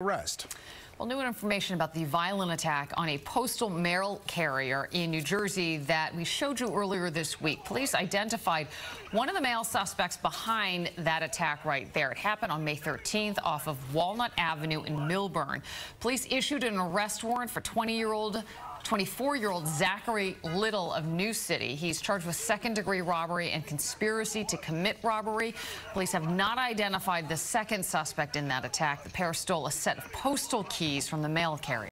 arrest. Well, new information about the violent attack on a postal mail carrier in New Jersey that we showed you earlier this week. Police identified one of the male suspects behind that attack right there. It happened on May 13th off of Walnut Avenue in Millburn. Police issued an arrest warrant for 20-year-old 24-year-old Zachary Little of New City. He's charged with second-degree robbery and conspiracy to commit robbery. Police have not identified the second suspect in that attack. The pair stole a set of postal keys from the mail carrier.